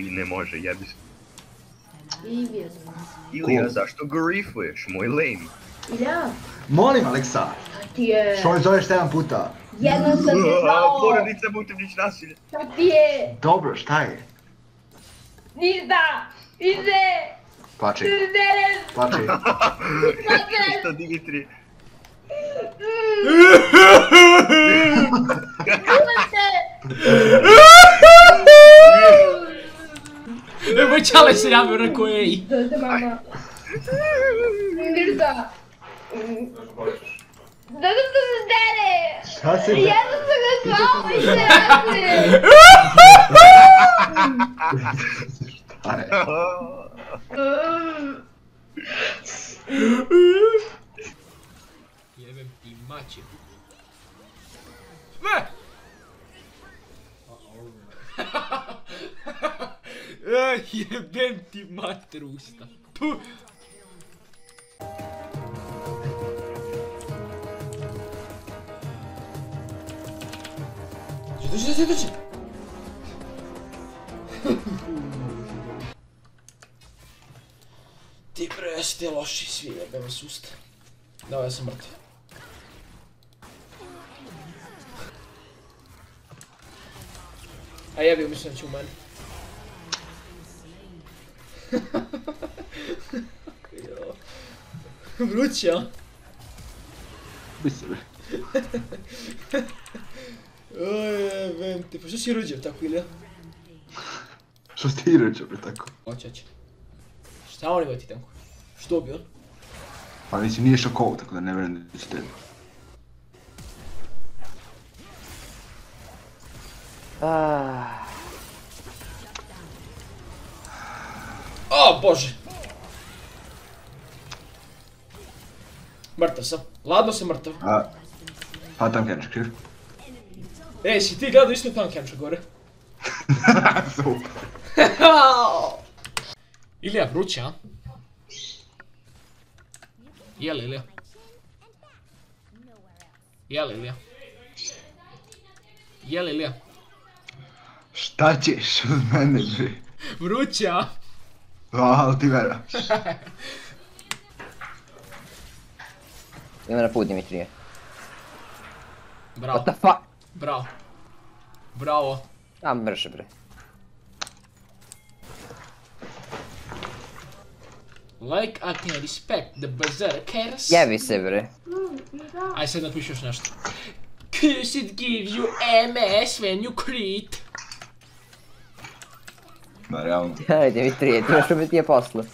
I ne može, jebi se. I. Ilija, Cool. zašto grifuješ, moj lame? Ja, Molim, Aleksa, ti je... što me zoveš 7 puta? Jednom sam ti zvao. Porodica Butivnić nasilje. Šta ti je? Dobro, šta je? Ništa! Ide! Plači, Ide! plači. Što Dimitri? Ne počali se ja vero koji. Da, mama. Mirda. Zato što se dere. Šta se dere? Ja sam se ga zvao i se Jebem ti mače. Ne! Ej, jebem ti mater usta. Puh. Drži, drži, drži! Ti bre, jeste loši svi, jebem vas usta. Da, ja sam mrtav. A jebio mislim da će u mene. Wróć się. Ojej, wiem, ty, що si rodzie w taką chwilę? Що ти рече бе тако? Очач. Šta oni ti tako? Što bi on? Pa mislim nije šokovo, tako da ne vjerujem da će tebi. Ah. O, bože! Mrtav sam. Ladno sam mrtav. A... Pa tam kreneš, kriv? Ej, si ti gledao isto tamo kemča gore? Super. Ilija, vruće, a? Jel, Ilija? Jel, Ilija? Jel, Ilija? Šta ćeš od mene, bre? Vruće, a? A, ali ti vera. Idemo na put, Dimitrije. Bravo, What the fuck? bravo. Bravo. A, brže bre. Like, I can respect the berserkers. Jebi se bre. Aj sad napiši još nešto. Cause it gives you MS when you crit. Ma, realno. Aj, Dimitrije, ti imaš umetnije posla.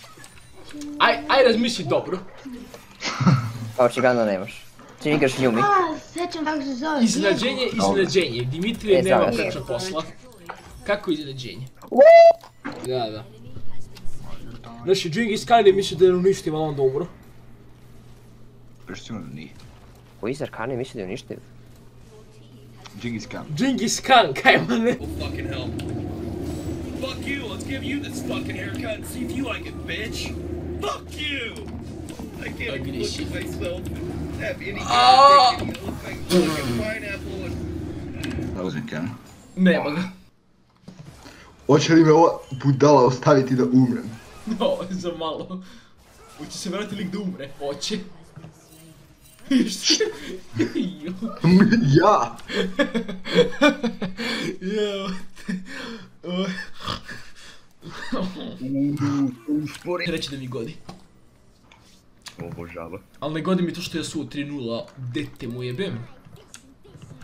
Aj, aj razmisli dobro. Pa očigledno nemaš. Ti igraš njumi. A, sećam kako se zove. Iznenađenje, iznenađenje. Dimitrije E, nema preča posla. Kako iznenađenje? Da, da. Znači, Džingis Khan je mislio da je uništiv, ali onda umro. Preš sigurno da nije. Koji Zarkani misli da je uništiv? Džingis Khan. Džingis Khan, kaj mane? fucking hell. Fuck you, let's give you this fucking haircut and see if you like it, bitch. Fuck you! I can't even look at myself and have any kind of. I look like fucking pineapple and... Da uzmem Khan. Nema ga. Hoće li me ova budala ostaviti da umrem? No, za malo. Hoće se vratiti lik da umre? Hoće. Ja! Uspori. Reći da mi godi. Obožava. Ali ne godi mi to što je su 3-0, dete mu jebem.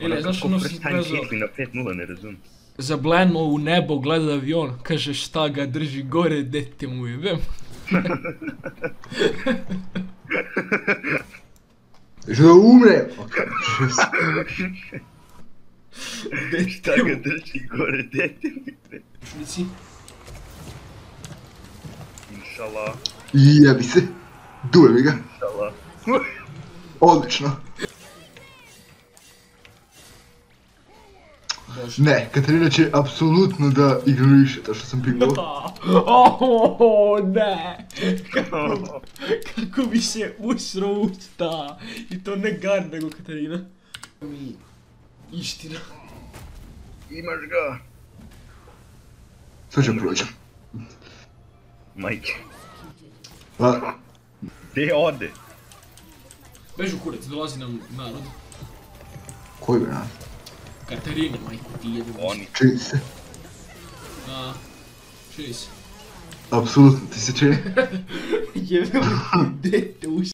Ili, znaš ono si Kako brzo na 5-0, ne razum. Zablenuo u nebo, gleda avion, kaže šta ga drži gore, dete mu jebem. Že da umrem! Šta ga drži gore, dete mi. Šnici. Inšala, Jebi se. Duje mi ga. inšala. Odlično. Bože. Ne, Katarina će apsolutno da ignoriše to što sam pingao. Oh, ne! Kako, kako bi se usro usta! I to ne Gar, nego Katarina. Mi... Istina. I masz go. Co cię prowadzi? Mike. A... Dej ody. Beijo, cura, te dose na Naruto. Cura. Catarina, Mike, tia do Oni. Cheese. A, cheese. Absolutely, this is cheese. Give him a dead